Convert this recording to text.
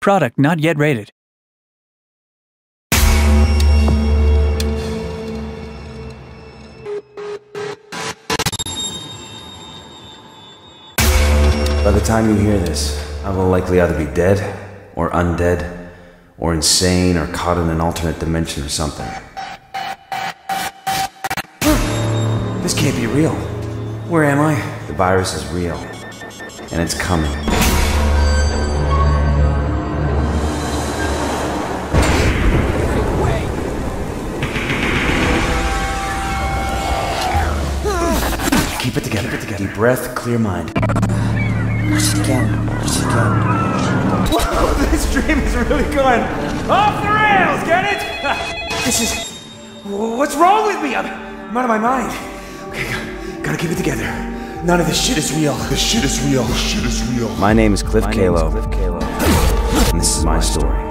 Product not yet rated. By the time you hear this, I will likely either be dead, or undead, or insane, or caught in an alternate dimension or something. This can't be real. Where am I? The virus is real. And it's coming. Keep it together. Keep it together. Deep breath, clear mind. Push it again. Push it again. Whoa, this dream is really going off the rails, get it? this is. What's wrong with me? I'm, I'm out of my mind. Okay, gotta keep it together. None of this shit is real. This shit is real. This shit is real. My name is Cliff Calo. And this is my story.